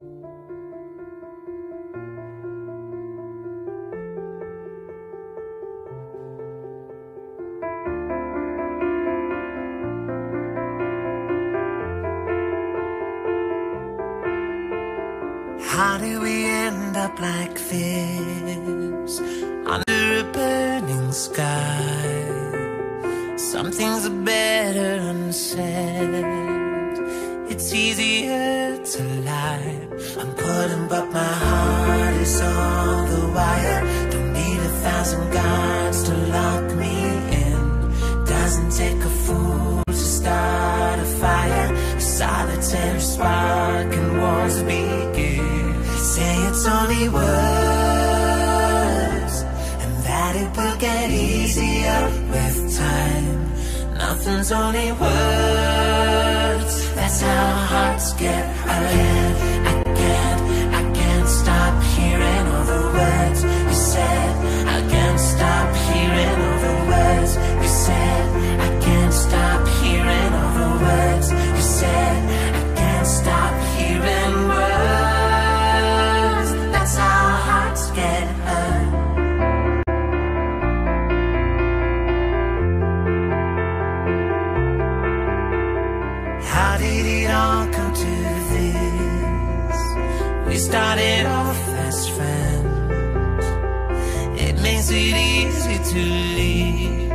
How do we end up like this under a burning sky? Some things are better unsaid. It's easier to lie. I'm putting, but my heart is on the wire. Don't need a thousand guards to lock me in. Doesn't take a fool to start a fire. A solitary spark and wars begin. Say it's only words, and that it will get easier with time. Nothing's only words. That's how hearts get hurt. I can't, I can't stop hearing all the words to this? We started off as friends. It makes it easy to leave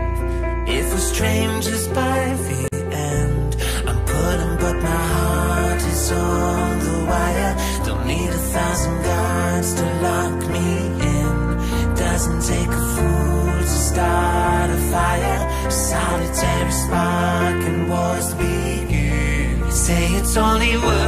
if we're strangers by the end. I'm putting, but my heart is on the wire. Don't need a thousand guards to lock me in. Doesn't take it's only words,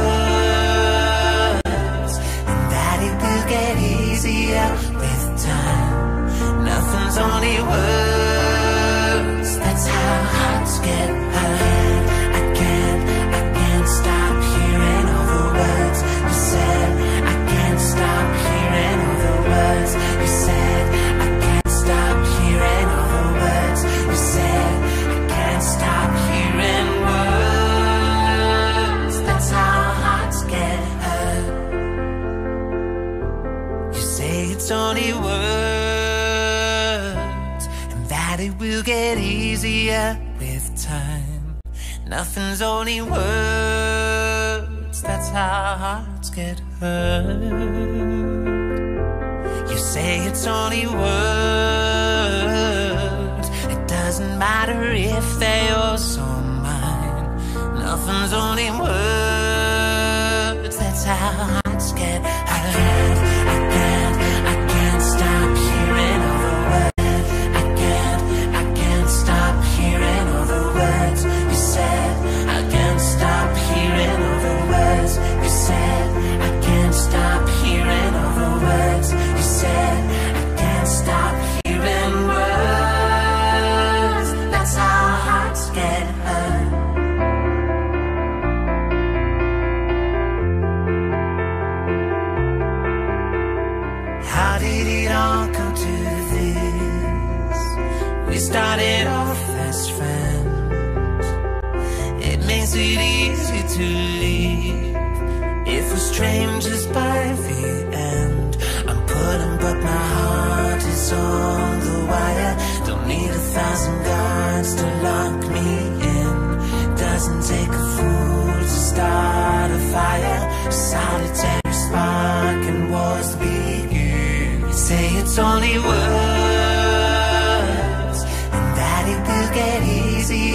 it will get easier with time. Nothing's only words, that's how hearts get hurt. You say it's only words, it doesn't matter if they're yours or mine. Nothing's only words, that's how hearts get hurt. Started off as friends. It makes it easy to leave if we're strangers by the end.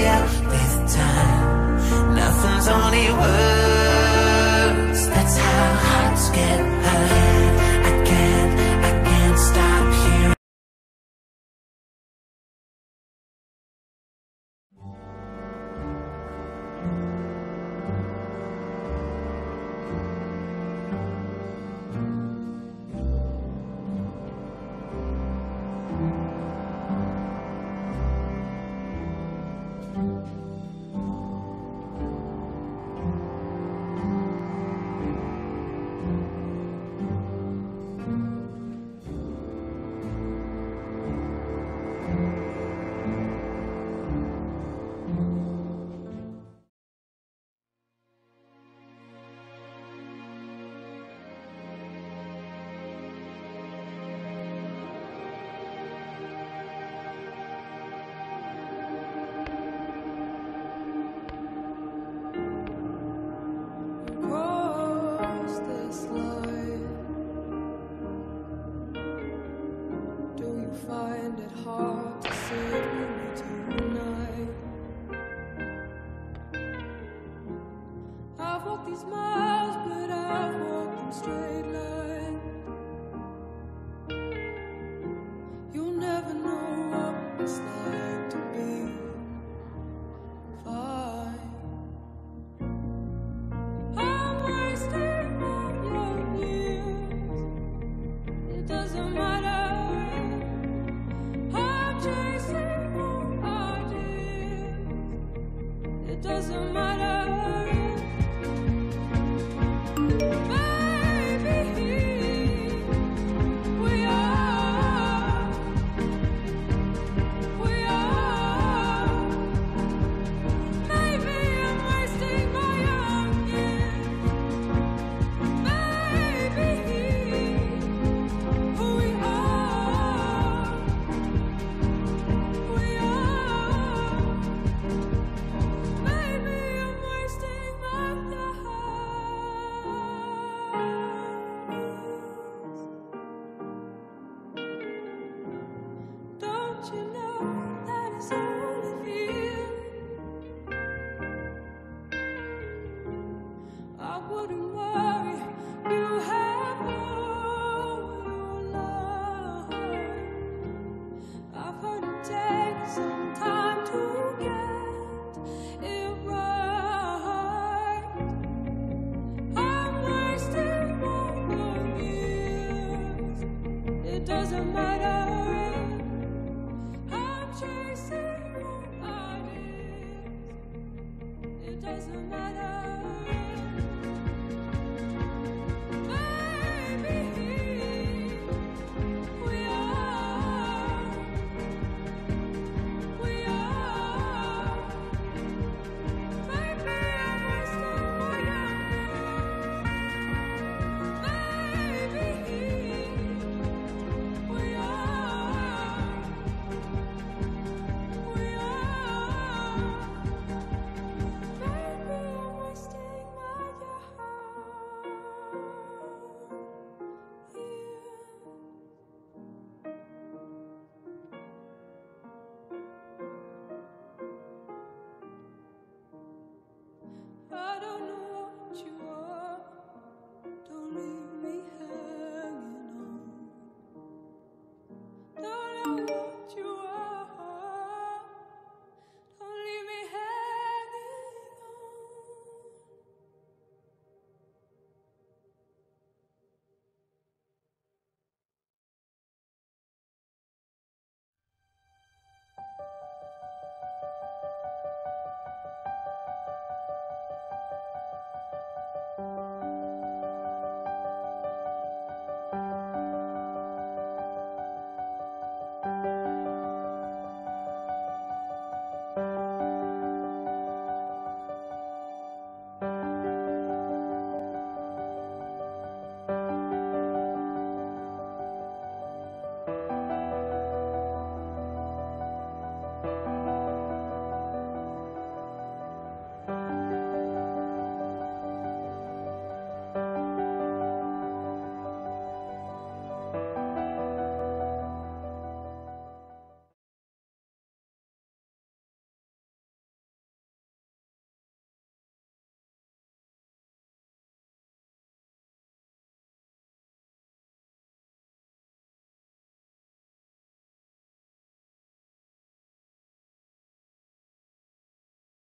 With time. Nothing's only words. That's how hearts get It doesn't doesn't matter.